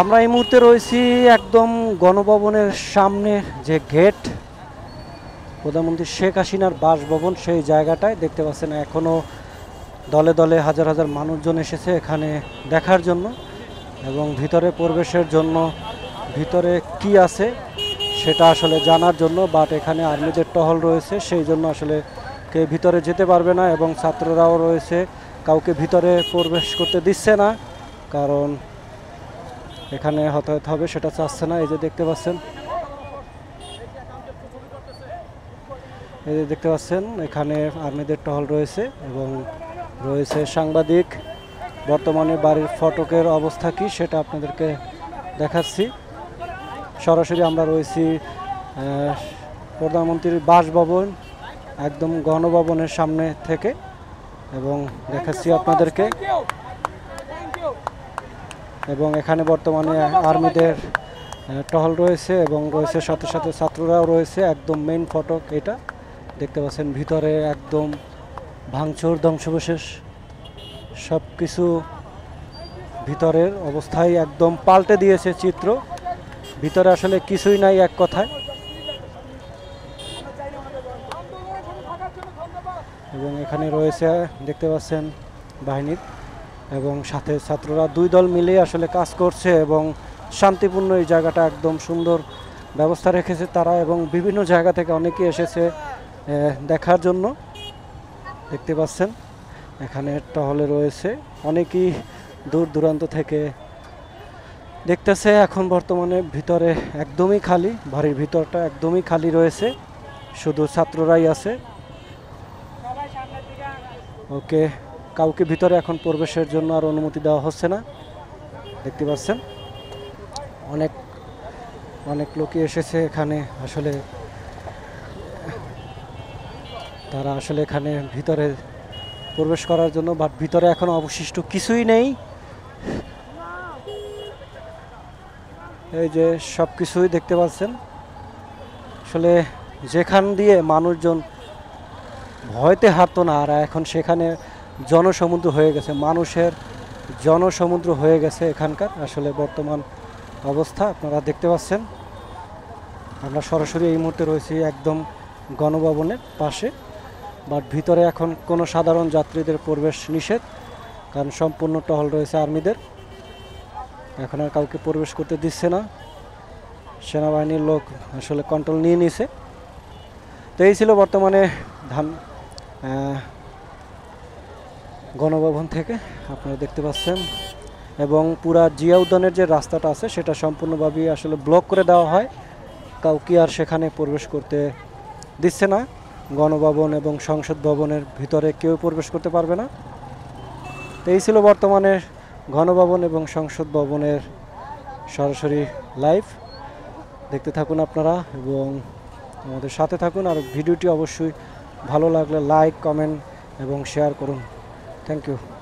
আমরা এই মুহূর্তে রয়েছি একদম গণভবনের সামনে যে গেট, প্রধানমন্ত্রী শেখ হাসিনার বাসভবন, সেই জায়গাটায় দেখতে পাচ্ছেন এখনও দলে দলে হাজার হাজার মানুষজন এসেছে এখানে দেখার জন্য এবং ভিতরে প্রবেশের জন্য ভিতরে কি আছে সেটা আসলে জানার জন্য বাট এখানে আর্মিদের টহল রয়েছে, সেই জন্য আসলে কে ভিতরে যেতে পারবে না এবং ছাত্ররাও রয়েছে, কাউকে ভিতরে প্রবেশ করতে দিচ্ছে না, কারণ এখানে হতাহত হবে, সেটা চাচ্ছে না। এই যে দেখতে পাচ্ছেন, এই যে দেখতে পাচ্ছেন, এখানে আর্মিদের টহল রয়েছে এবং রয়েছে সাংবাদিক। বর্তমানে বাড়ির ফটকের অবস্থা কি, সেটা আপনাদেরকে দেখাচ্ছি। সরাসরি আমরা রয়েছি প্রধানমন্ত্রীর বাসভবন, একদম গণভবনের সামনে থেকে, এবং দেখাচ্ছি আপনাদেরকে। এবং এখানে বর্তমানে আর্মিদের টহল রয়েছে এবং রয়েছে সাথে সাথে ছাত্ররাও রয়েছে। একদম মেইন ফটক এটা। দেখতে পাচ্ছেন ভিতরে একদম ভাঙচুর, ধ্বংসবশেষ। সব কিছু ভিতরের অবস্থায় একদম পাল্টে দিয়েছে চিত্র। ভিতরে আসলে কিছুই নাই এক কথায়। এবং এখানে রয়েছে, দেখতে পাচ্ছেন বাহিনীর এবং সাথে ছাত্ররা দুই দল মিলে আসলে কাজ করছে এবং শান্তিপূর্ণ এই জায়গাটা একদম সুন্দর ব্যবস্থা রেখেছে তারা এবং বিভিন্ন জায়গা থেকে অনেকে এসেছে দেখার জন্য। দেখতে পাচ্ছেন, এখানে টহলে রয়েছে। অনেকেই দূর দূরান্ত থেকে দেখতেছে, এখন বর্তমানে ভিতরে একদমই খালি, বাড়ির ভিতরটা একদমই খালি রয়েছে। শুধু ছাত্ররাই আছে। ওকে কাউকে ভিতরে এখন প্রবেশের জন্য আর অনুমতি দেওয়া হচ্ছে না। দেখতে পাচ্ছেন? অনেক অনেক লোকই এসেছে এখানে আসলে। তারা আসলে এখানে ভিতরে প্রবেশ করার জন্য বাট ভিতরে এখন অবশিষ্ট কিছুই নেই। এই যে সব কিছুই দেখতে পাচ্ছেন। আসলে যেখান দিয়ে মানুষজন ভয়তে হারতো না, আর এখন সেখানে জনসমুদ্র হয়ে গেছে, মানুষের জনসমুদ্র হয়ে গেছে এখানকার। আসলে বর্তমান অবস্থা, আপনারা দেখতে পাচ্ছেন। আমরা সরাসরি এই মুহূর্তে রয়েছি একদম গণভবনের পাশে বাট ভিতরে এখন কোনো সাধারণ যাত্রীদের প্রবেশ নিষেধ, কারণ সম্পূর্ণ টহল রয়েছে আর্মিদের। এখন আর কাউকে প্রবেশ করতে দিচ্ছে না। সেনাবাহিনীর লোক আসলে কন্ট্রোল নিয়ে নিছে। তো এই ছিল বর্তমানে ধান গণভবন থেকে আপনারা দেখতে পাচ্ছেন। এবং পুরা জিয়া উদ্যানের যে রাস্তাটা আছে, সেটা সম্পূর্ণভাবেই আসলে ব্লক করে দেওয়া হয়। কাউকে আর সেখানে প্রবেশ করতে দিচ্ছে না। গণভবন এবং সংসদ ভবনের ভিতরে কেউ প্রবেশ করতে পারবে না। তো এই ছিল বর্তমানে গণভবন এবং সংসদ ভবনের সরাসরি লাইভ দেখতে থাকুন আপনারা এবং আমাদের সাথে থাকুন। আর ভিডিওটি অবশ্যই ভালো লাগলে লাইক কমেন্ট এবং শেয়ার করুন। thank you.